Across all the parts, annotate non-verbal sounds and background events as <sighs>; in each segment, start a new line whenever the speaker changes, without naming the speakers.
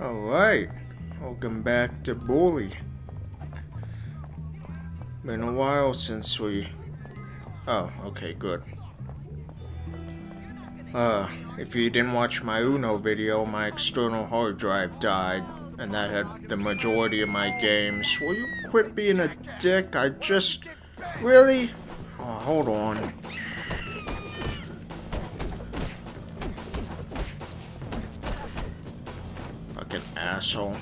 Alright, welcome back to Bully. Been a while since we... Oh, okay, good. Uh, if you didn't watch my Uno video, my external hard drive died, and that had the majority of my games. Will you quit being a dick? I just... Really? Oh, hold on. Asshole.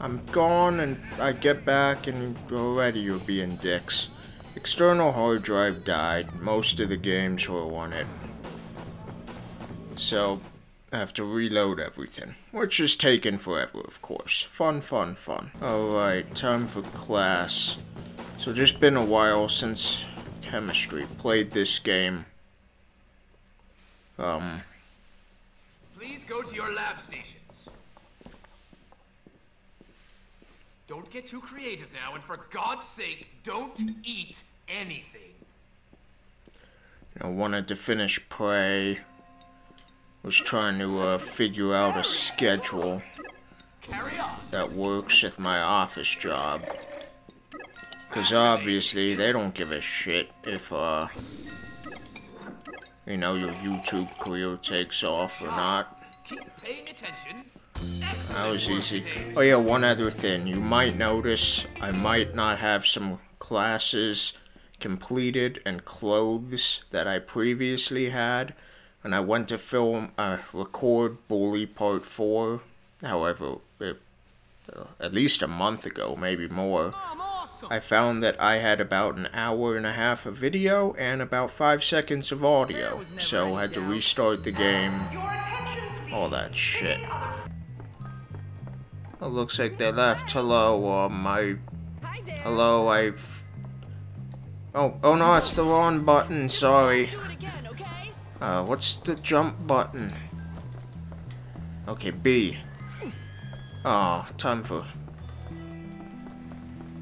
I'm gone and I get back and already you're being dicks. External hard drive died. Most of the games were on it. So, I have to reload everything. Which is taking forever, of course. Fun, fun, fun. Alright, time for class. So just been a while since chemistry played this game. Um,
Please go to your lab stations. Don't get too creative now, and for God's sake, don't eat anything.
I wanted to finish Prey. Was trying to uh, figure out a schedule that works with my office job. Because obviously they don't give a shit if, uh, you know, your YouTube career takes off or not.
Keep paying attention.
That was easy. Oh yeah, one other thing. You might notice I might not have some classes completed and clothes that I previously had. And I went to film, uh, record Bully Part 4. However, it, uh, at least a month ago, maybe more. I found that I had about an hour and a half of video and about five seconds of audio. So I had to restart the game. All that shit. Oh, looks like they left. Hello, um, I... Hello, I've... Oh, oh no, it's the wrong button, sorry.
It?
Uh, what's the jump button? Okay, B. Oh, time for...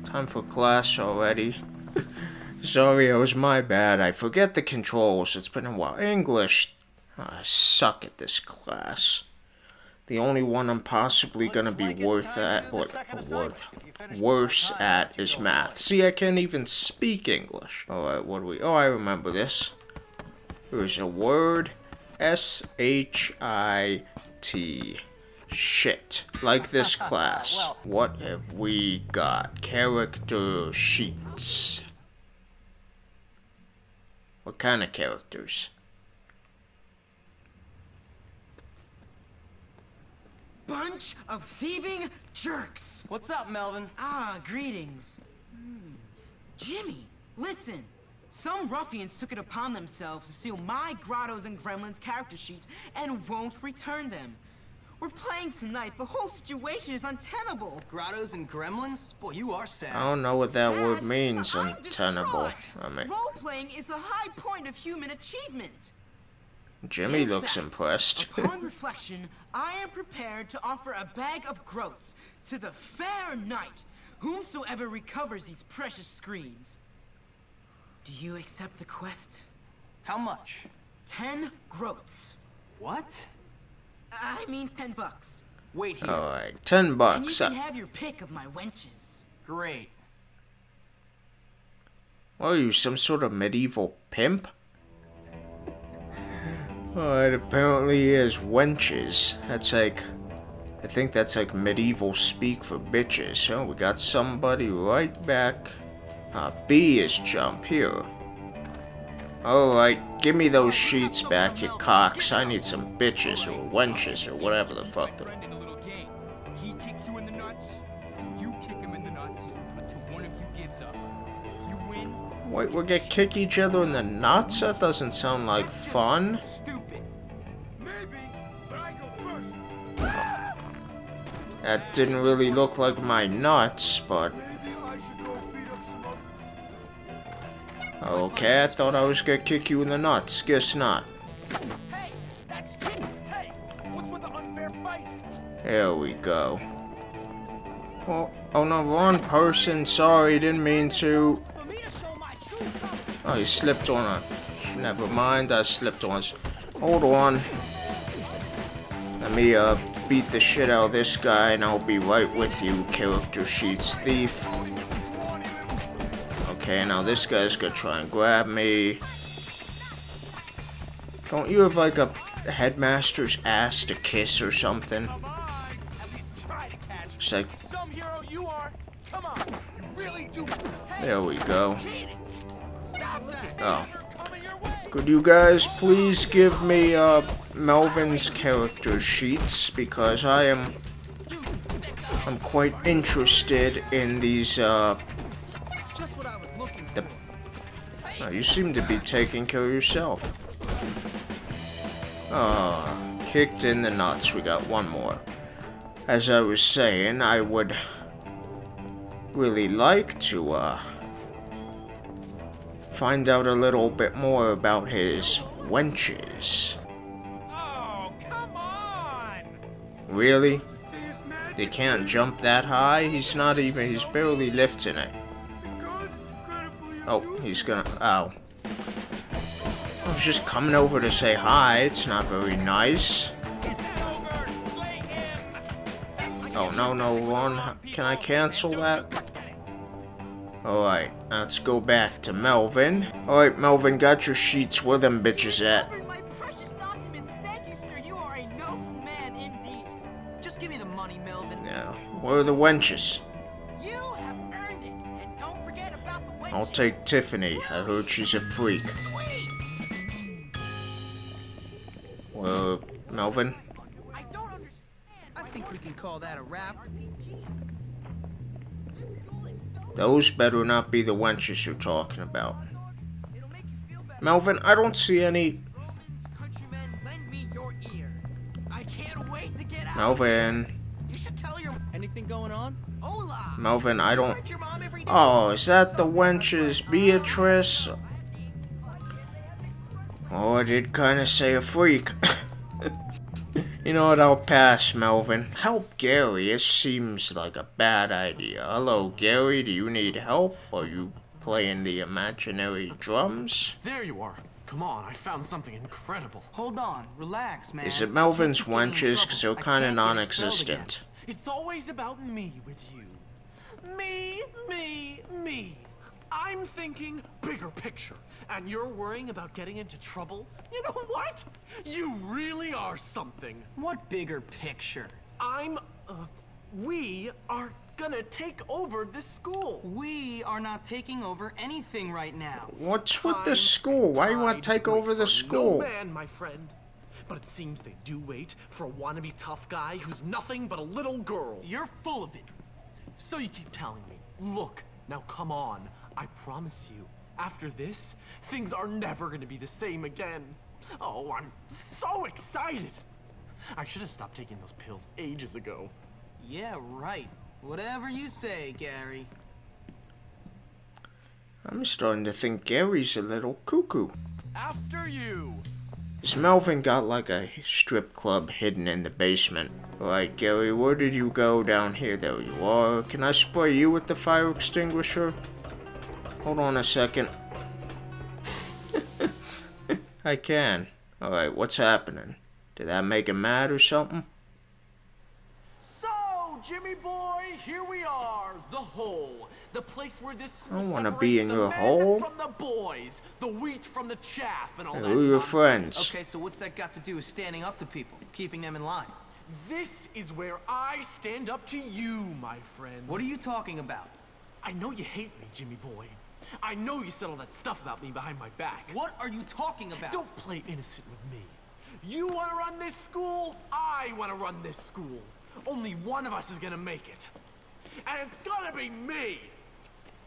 Time for class already. <laughs> Sorry, it was my bad. I forget the controls. It's been a while. English. Oh, I suck at this class. The only one I'm possibly gonna be worth at, what, worth, worse at is math. See, I can't even speak English. Alright, what do we, oh, I remember this. There's a word, S-H-I-T. Shit. Like this <laughs> class. What have we got? Character sheets. What kind of characters?
Bunch of thieving jerks.
What's up, Melvin?
Ah, greetings. Hmm. Jimmy, listen. Some ruffians took it upon themselves to steal my Grottos and Gremlins character sheets and won't return them. We're playing tonight. The whole situation is untenable.
Grottos and gremlins? Boy, you are sad.
I don't know what that
Sad?
word means, untenable. I mean,
Role-playing is the high point of human achievement.
Jimmy
In
looks
fact,
impressed.
Upon reflection, I am prepared to offer a bag of groats to the fair knight, whomsoever recovers these precious screens. Do you accept the quest?
How much?
Ten groats.
What?
I mean ten bucks.
Wait here.
Alright, ten bucks.
And you
bucks.
can
Uh,
have your pick of my wenches.
Great.
What are you, some sort of medieval pimp? Oh, it apparently is wenches. That's like, I think that's like medieval speak for bitches. So we got somebody right back. Uh, B is jump here. Alright, give me those sheets back, you cocks. I need some bitches or wenches or whatever the fuck they're.
friend in a little game. He kicks you in the nuts, you kick him in the nuts until one of you gives up. If you win,
Wait, we're gonna kick each other in the nuts? That doesn't sound like fun. That didn't really look like my nuts, but okay, I thought I was gonna kick you in the nuts. Guess not. There we go. Oh, oh no, wrong person. Sorry, didn't mean to. Oh, he slipped on a. Never mind, I slipped on. Hold on. Let me, uh, beat the shit out of this guy and I'll be right with you, character sheets thief. Okay, now this guy's gonna try and grab me. Don't you have like a headmaster's ass to kiss or something? It's like,
Some hero you are. Come on. You really do.
there we go. Oh.
Coming your way.
Could you guys please give me uh, Melvin's character sheets because I am I'm quite interested in these uh the oh, you seem to be taking care of yourself. Oh, kicked in the nuts. We got one more. As I was saying, I would really like to uh find out a little bit more about his wenches. Really? They can't jump that high? He's not even, he's barely lifting it. Oh, he's gonna, ow. I was just coming over to say hi, it's not very nice. Oh, no, no, one. can I cancel that? Alright, let's go back to Melvin. Alright, Melvin, got your sheets, where them bitches at? Where are the wenches?
You have earned it. And don't forget about the wenches.
I'll take Tiffany, I heard she's a freak.
Sweet.
Well, Melvin?
I don't understand.
I think we can call that a wrap.
Those better not be the wenches you're talking about.
It'll make you feel better.
Melvin, I don't see any.
Romans, countrymen, lend me your ear. I can't wait to get out.
Melvin.
Anything going on?
Hola.
Melvin, I don't.
Hurt your mom every day.
Oh, is that the wenches Beatrice? Oh, I did kind of say a freak. <laughs> you know what, I'll pass, Melvin. Help Gary, it seems like a bad idea. Hello, Gary, do you need help? Are you playing the imaginary drums?
There you are. Come on, I found something incredible.
Hold on. Relax, man.
Is it Melvin's
Keep getting in
wenches? Because they're kind of
can't
non
get expelled again.
existent.
It's always about me with you. Me, me, me. I'm thinking bigger picture, and you're worrying about getting into trouble? You know what? You really are something.
What bigger picture?
I'm, uh, we are gonna take over this school.
We are not taking over anything right now.
What's with the school? Why you want to take over the school?
No man, my friend. But it seems they do wait for a wannabe tough guy who's nothing but a little girl.
You're full of it.
So you keep telling me, look, now come on. I promise you, after this, things are never gonna be the same again. Oh, I'm so excited. I should have stopped taking those pills ages ago.
Yeah, right. Whatever you say, Gary.
I'm starting to think Gary's a little cuckoo.
After you.
Has Melvin got like a strip club hidden in the basement? Alright, Gary, where did you go down here? There you are. Can I spray you with the fire extinguisher? Hold on a second. <laughs> I can. Alright, what's happening? Did that make him mad or something?
So, Jimmy boy, here we are, the hole. The place where this school
I don't wanna be in your hole.
from the boys, the wheat from the chaff, and all
Hey,
that
who are your friends?
Okay, so what's that got to do with standing up to people, keeping them in line?
This is where I stand up to you, my friend.
What are you talking about?
I know you hate me, Jimmy boy. I know you said all that stuff about me behind my back.
What are you talking about?
Don't play innocent with me. You want to run this school? I want to run this school. Only one of us is gonna make it. And it's gonna be me!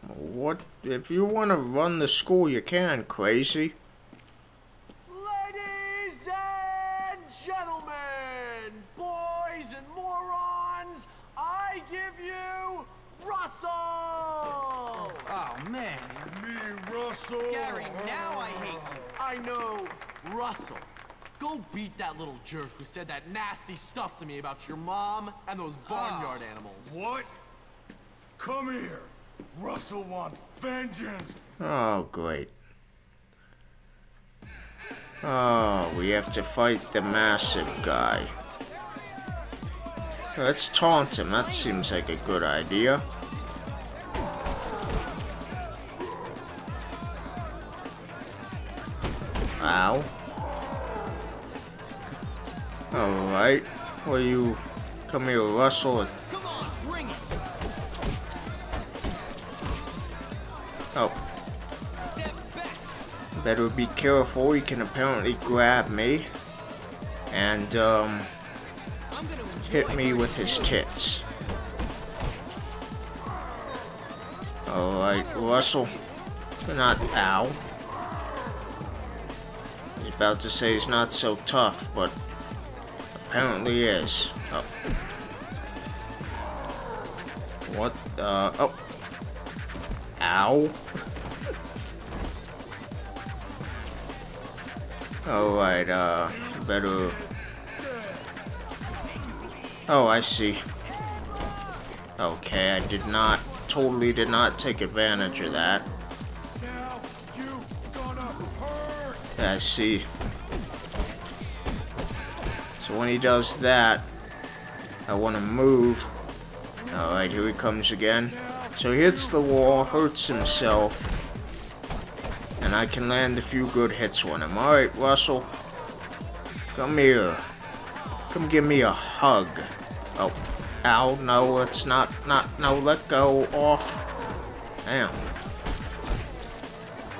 What? If you want to run the school, you can, crazy.
Ladies and gentlemen, boys and morons, I give you Russell!
Oh, man.
Me, Russell.
Gary, now I hate you.
I know, Russell. Go beat that little jerk who said that nasty stuff to me about your mom and those barnyard ah. animals.
What? Come here. Russell wants vengeance.
Oh, great. Oh, we have to fight the massive guy. Let's taunt him. That seems like a good idea. Ow. Alright. Well, you come here, Russell. Oh, better be careful. He can apparently grab me and um, hit me with his tits. Alright, Russell. Not ow. He's about to say he's not so tough, but apparently is. Oh. What the? Oh. Ow. Alright, uh, better. Oh, I see. Okay, I did not, totally did not take advantage of that. I see. So when he does that, I want to move. Alright, here he comes again. So he hits the wall, hurts himself. And I can land a few good hits on him. Alright, Russell. Come here. Come give me a hug. Oh. Ow, no, it's not, not, no, let go, off. Damn.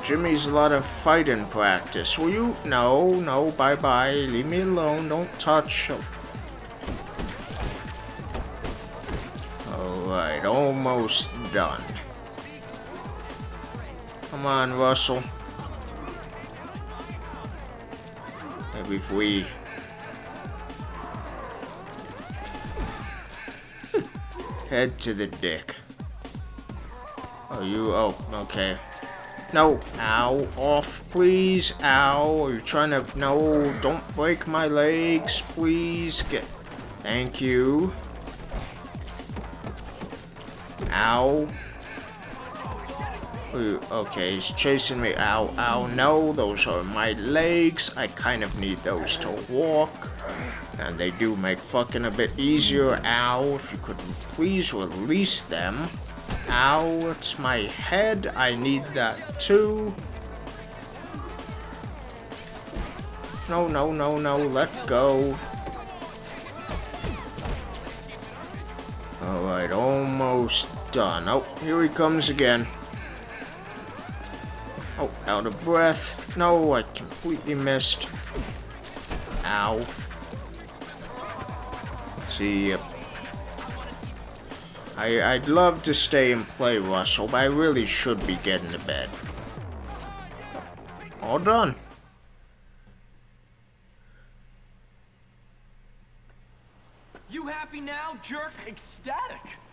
Jimmy's a lot of fighting practice. Will you? No, no, bye-bye. Leave me alone. Don't touch. Alright, almost done. Come on, Russell. Maybe if we... Head to the dick. Oh, you... Oh, okay. No. Ow. Off, please. Ow. Are you trying to... No. Don't break my legs, please. Get... Thank you. Ow. Ooh, Okay, he's chasing me. Ow, ow, no, those are my legs. I kind of need those to walk. And they do make fucking a bit easier. Ow, if you could please release them. Ow, it's my head. I need that too. No, no, no, no, let go. Alright, almost done. Oh, here he comes again. Oh, out of breath. No, I completely missed. Ow. See, I, I'd love to stay and play Russell, but I really should be getting to bed. All done.
You happy now, jerk?
Ecstatic!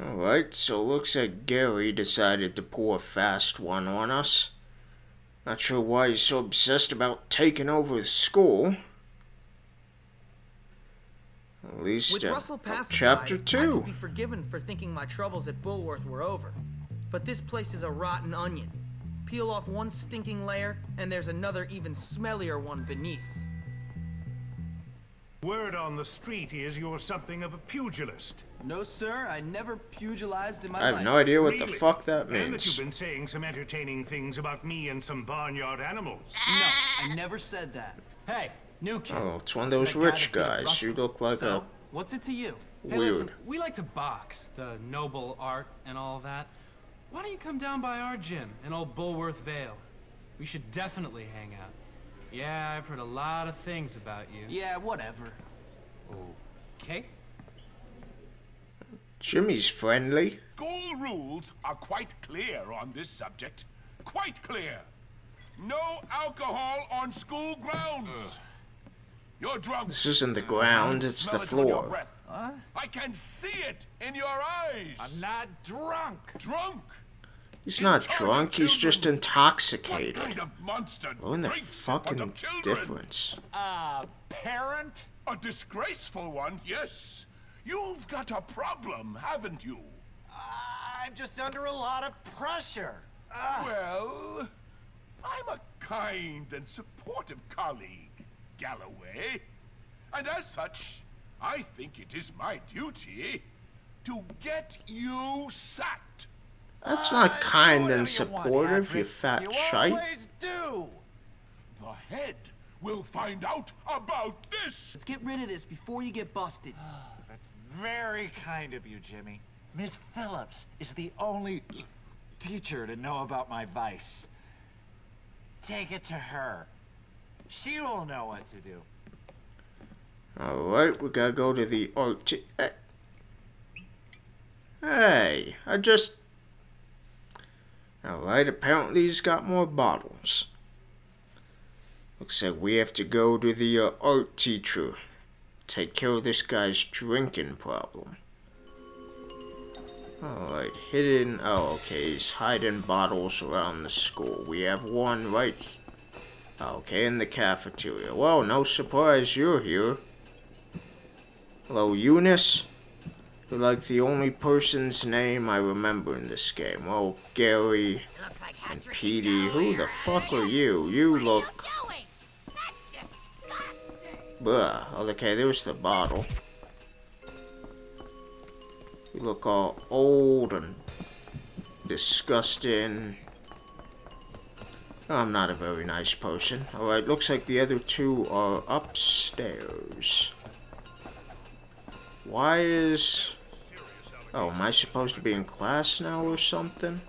Alright, so looks like Gary decided to pour a fast one on us. Not sure why he's so obsessed about taking over the school. At least,
With
uh,
Russell passing
chapter
by, I
two.
could be forgiven for thinking my troubles at Bullworth were over. But this place is a rotten onion. Peel off one stinking layer, and there's another even smellier one beneath.
Word on the street is you're something of a pugilist.
No, sir, I never pugilized in my life.
I have
life.
no idea what the fuck that means.
And that
means.
you've been saying some entertaining things about me and some barnyard animals.
No, I never said that.
Hey, new kid.
Oh, it's one of those rich
that beat up
guys. You look like
so,
a
what's it to you?
Hey,
Weird.
listen, we like to box, the noble art and all that. Why don't you come down by our gym in old Bullworth Vale? We should definitely hang out. Yeah, I've heard a lot of things about you.
Yeah, whatever.
Okay?
Jimmy's friendly.
School rules are quite clear on this subject. Quite clear. No alcohol on school grounds. You're drunk.
This isn't the ground, it's the
Smell it on your
floor.
breath. I can see it in your eyes. I'm
not drunk.
Drunk?
He's not drunk, he's just
What
intoxicated.
kind of monster
What the
in front
fucking
of
difference?
A parent? A disgraceful one, yes. You've got a problem, haven't you?
I'm just under a lot of pressure. Ah.
Well, I'm a kind and supportive colleague, Galloway. And as such, I think it is my duty to get you sacked.
That's not kind and supportive, you fat shite.
do. The head will find out about this.
Let's get rid of this before you get busted. <sighs> <sighs>
Very kind of you, Jimmy. Miss Phillips is the only teacher to know about my vice. Take it to her. She will know what to do.
Alright, we gotta go to the art. eh. Hey, I just. Alright, apparently he's got more bottles. Looks like we have to go to the uh, art teacher. Take care of this guy's drinking problem. Alright, hidden. Oh, okay, he's hiding bottles around the school. We have one right. Okay, in the cafeteria. Well, no surprise you're here. Hello, Eunice? You're like the only person's name I remember in this game. Oh, Gary and Petey. Who the fuck are you? You look. Bruh. Okay, there's the bottle. You look all old and disgusting. I'm not a very nice person. Alright, looks like the other two are upstairs. Why is... Oh, am I supposed to be in class now or something?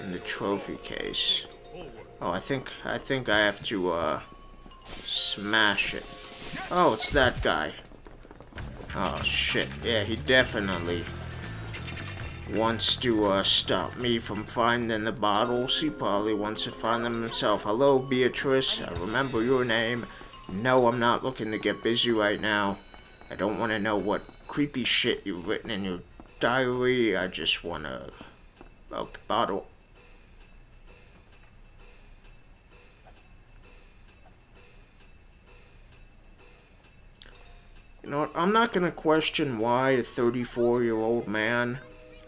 In the trophy case. Oh, I think I think I have to uh smash it. Oh, it's that guy. Oh shit. Yeah, he definitely wants to uh, stop me from finding the bottles. He probably wants to find them himself. Hello, Beatrice. I remember your name. No, I'm not looking to get busy right now. I don't want to know what creepy shit you've written in your diary. I just want to... Oh, bottle. You know what? I'm not to question why a 34 year old man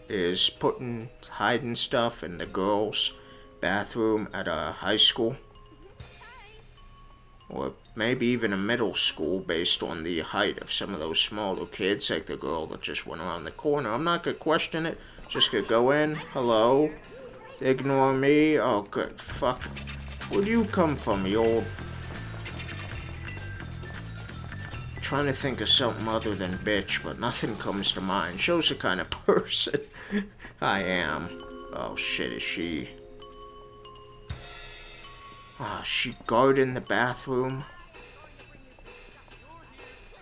is putting, hiding stuff in the girls' bathroom at a high school. Or maybe even a middle school based on the height of some of those smaller kids, like the girl that just went around the corner. I'm not to question it. Just to go in. Hello. Ignore me. Oh, good. Fuck. Where'd you come from, you old trying to think of something other than bitch, but nothing comes to mind. Shows the kind of <laughs> person I am. Oh shit, is she? Ah, she guarding the bathroom?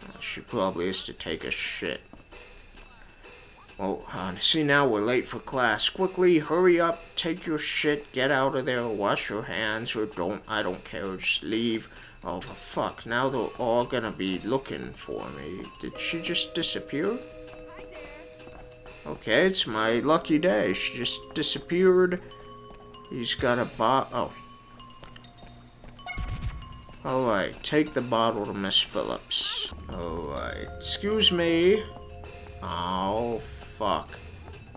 Ah, she probably is to take a shit. Oh, uh, see now we're late for class. Quickly, hurry up, take your shit, get out of there, wash your hands, or don't, I don't care, just leave. Oh, for fuck, now they're all gonna be looking for me. Did she just disappear? Okay, it's my lucky day. She just disappeared. He's got a bot. Oh. Alright, take the bottle to Miss Phillips. Alright, excuse me. Oh, fuck.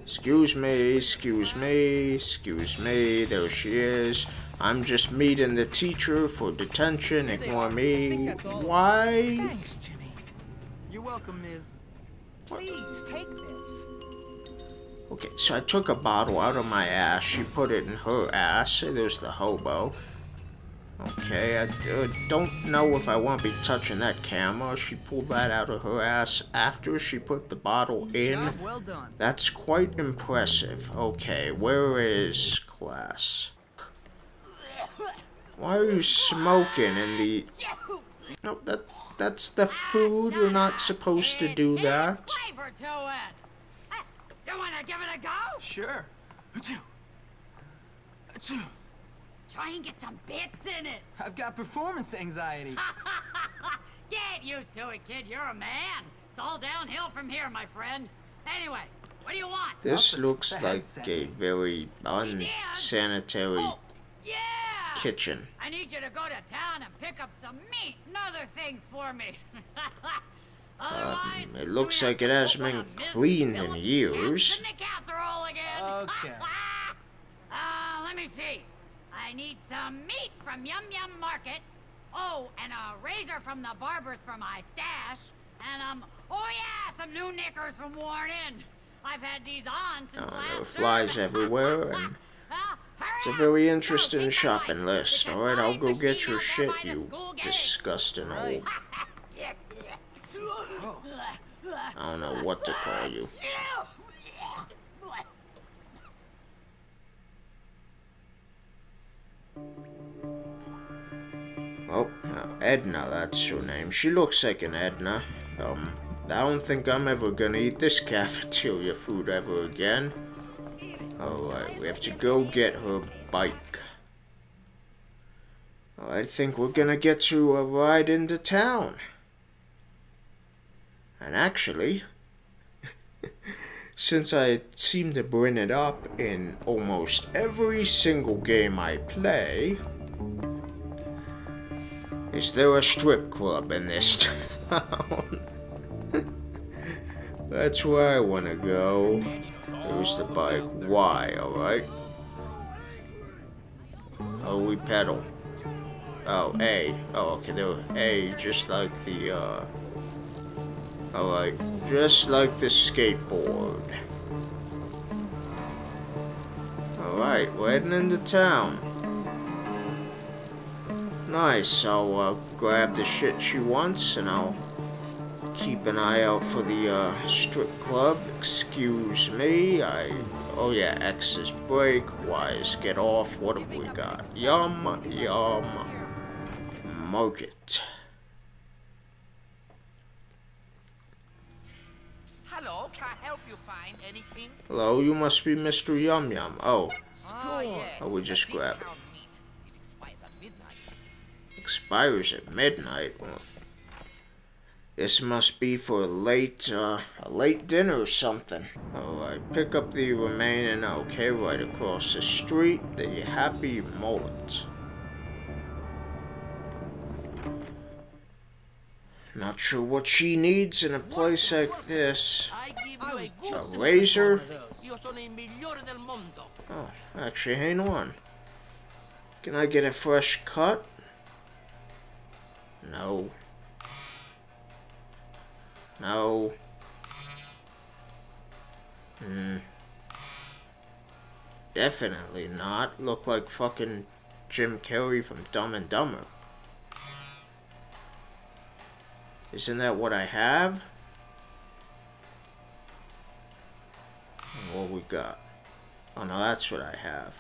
Excuse me, excuse me, excuse me. There she is. I'm just meeting the teacher for detention. Ignore me. Why?
Thanks, Jimmy. You're welcome, Ms. Please take this.
Okay, so I took a bottle out of my ass. She put it in her ass. There's the hobo. Okay, I uh, don't know if I want to be touching that camera. She pulled that out of her ass after she put the bottle in.
Well done.
That's quite impressive. Okay, where is class? Why are you smoking in the... No, that, that's the food. You're not supposed to do that.
Flavor to it. You want to give it a go?
Sure.
Try and get some bits in it.
I've got performance anxiety. <laughs>
Get used to it, kid. You're a man. It's all downhill from here, my friend. Anyway, what do you want?
This looks like a very unsanitary
Oh, yeah.
Kitchen.
I need you to go to town and pick up some meat and other things for me. <laughs> Otherwise,
Um, it looks like it hasn't been cleaned in years.
In the casserole again.
Okay. <laughs>
uh, let me see. I need some meat from Yum Yum Market. Oh, and a razor from the barbers for my stash. And um, oh yeah, some new knickers from Worn In. I've had these on since
Oh,
last
there are flies <laughs> everywhere, and
Uh, hurry
it's a very interesting shopping list. Alright, I'll go get your shit, you disgusting old... I don't know what to call you. Oh, Edna, that's her name. She looks like an Edna. Um, I don't think I'm ever gonna eat this <laughs> cafeteria food ever again. Alright, we have to go get her bike. I think we're gonna get to a ride into town. And actually, <laughs> since I seem to bring it up in almost every single game I play, is there a strip club in this <laughs> town? That's where I want to go. There's the bike. Why, alright? Oh, we pedal. Oh, A. Oh, okay, there were A, just like the, uh... Alright, just like the skateboard. Alright, we're heading into town. Nice, I'll uh, grab the shit she wants and I'll keep an eye out for the uh, strip club. Excuse me, I... Oh yeah, X is break, Y is get off. What have we got? Yum, yum. Market.
Hello, can I help you find anything?
Hello, you must be Mr. Yum Yum. Oh,
yes.
Oh, we just
the
grab it.
It expires at midnight.
expires at midnight. Well, this must be for a late, uh, a late dinner or something. Alright, pick up the remaining, okay, right across the street, the Happy Mullet. Not sure what she needs in a place like this.
I a
razor? Oh, actually, ain't one. Can I get a fresh cut? No. No. Hmm. Definitely not. Look like fucking Jim Carrey from Dumb and Dumber. Isn't that what I have? What we got? Oh no, that's what I have.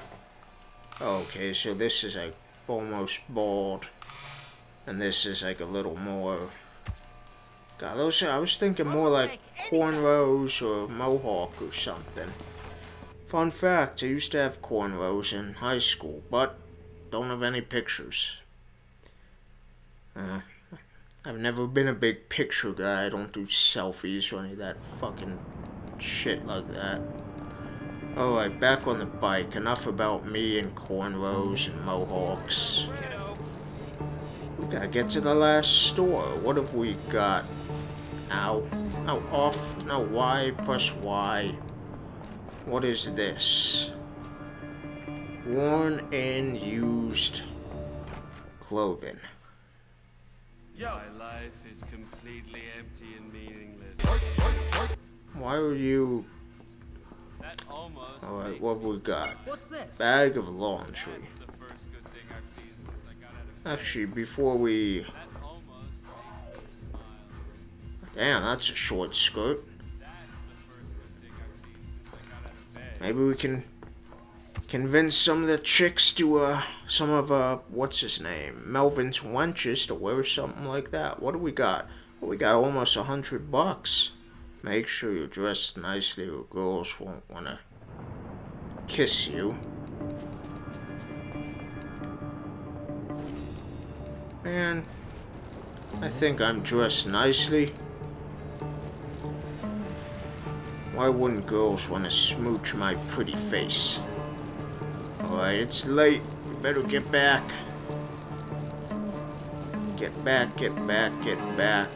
Okay, so this is like almost bald. And this is like a little more... God, those I was thinking more like cornrows or mohawk or something. Fun fact, I used to have cornrows in high school, but don't have any pictures. Uh, I've never been a big picture guy. I don't do selfies or any of that fucking shit like that. Alright, back on the bike. Enough about me and cornrows and mohawks. We gotta get to the last store. What have we got? Ow. No, off. Now Y. Press Y. What is this? Worn and used clothing.
My life is completely empty and meaningless.
Why are you...
That almost
Alright, what have we got?
What's this?
Bag of laundry.
the first good thing I've seen since I got out of
Actually, before we... Damn, that's a short skirt. Maybe we can convince some of the chicks to, uh, some of, uh, what's his name? Melvin's wenches to wear something like that. What do we got? Well, we got almost a hundred bucks. Make sure you're dressed nicely or girls won't want to kiss you. Man, I think I'm dressed nicely. Why wouldn't girls want to smooch my pretty face? Alright, it's late. We better get back. Get back, get back, get back.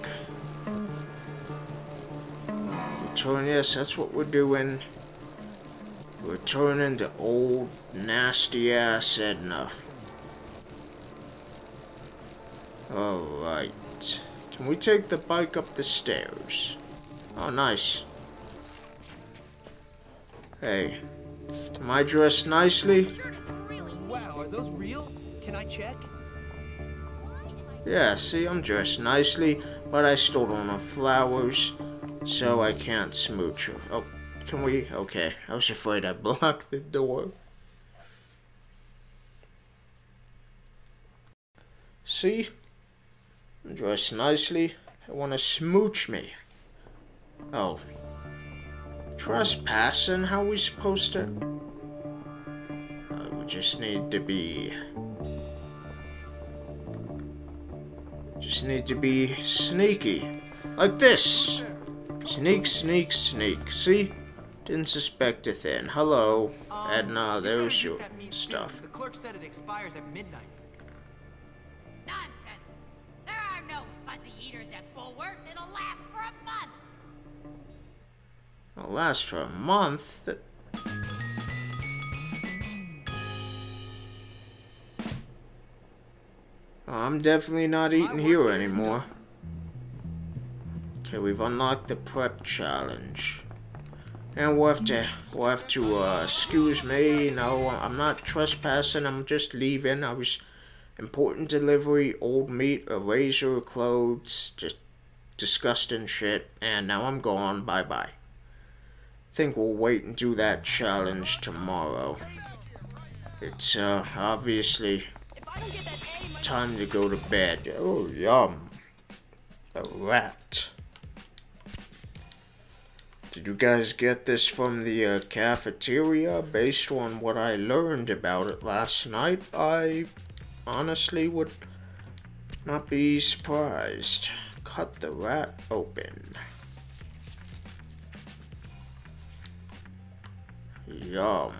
Return, yes, that's what we're doing. Returning to old, nasty ass Edna. Alright. Can we take the bike up the stairs? Oh, nice. Hey. Am I dressed nicely?
Wow, are those real? Can I check?
Yeah, see, I'm dressed nicely, but I still don't have flowers, so I can't smooch her. Oh, can we? Okay, I was afraid I blocked the door. See? I'm dressed nicely. I want to smooch me. Oh. Trespassing? How are we supposed to? Uh, we just need to be... Just need to be sneaky. Like this. Sneak, sneak, sneak. See? Didn't suspect a thing. Hello,
Um,
Edna.
you
There's
gotta use
your stuff.
soup. The clerk said it expires at midnight.
Nonsense. There are no fuzzy eaters at Bullworth. It'll last for a month.
It'll last for a month. Oh, I'm definitely not eating here anymore. Okay, we've unlocked the prep challenge. And we'll have to, we'll have to, uh, excuse me, no, I'm not trespassing, I'm just leaving. I was, important delivery, old meat, eraser, clothes, just disgusting shit, and now I'm gone, bye-bye. Think we'll wait and do that challenge tomorrow. It's, uh, obviously time to go to bed. Oh, yum. A rat. Did you guys get this from the uh, cafeteria? Based on what I learned about it last night, I honestly would not be surprised. Cut the rat open. Yum.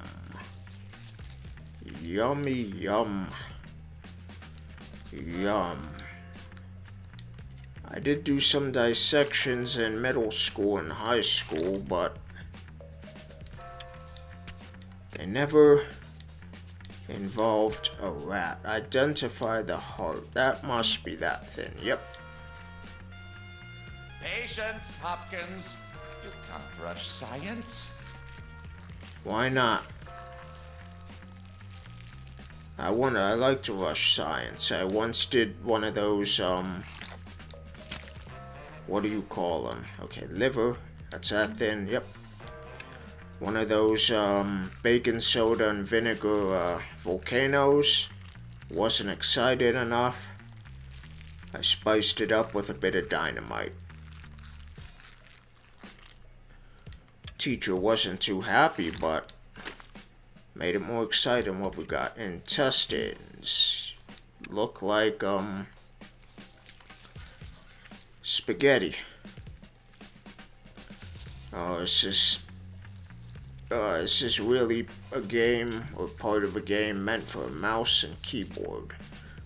Yummy yum. Yum. I did do some dissections in middle school and high school, but they never involved a rat. Identify the heart. That must be that thing. Yep.
Patience, Hopkins. You can't rush science.
Why not? I wanna, I like to rush science. I once did one of those, um, what do you call them? Okay, liver, that's that thing, yep. One of those, um, baking soda and vinegar, uh, volcanoes. Wasn't excited enough. I spiced it up with a bit of dynamite. Teacher wasn't too happy, but made it more exciting what we got. Intestines. Look like, um, spaghetti. Oh, this is, uh, this is really a game, or part of a game meant for a mouse and keyboard.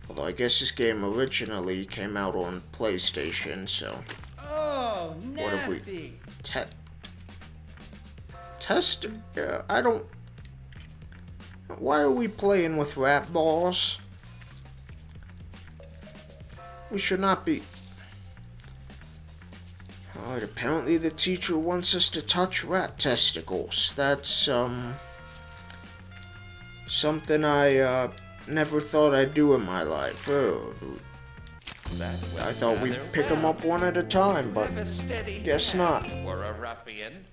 Although I guess this game originally came out on PlayStation, so...
Oh,
What if we- test? Yeah, I don't... Why are we playing with rat balls? We should not be... Alright, apparently the teacher wants us to touch rat testicles. That's, um... Something I, uh, never thought I'd do in my life. Oh. I thought we'd pick them up one at a time, but
Have a steady
guess not.
For a ruffian.